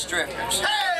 drifters. Hey!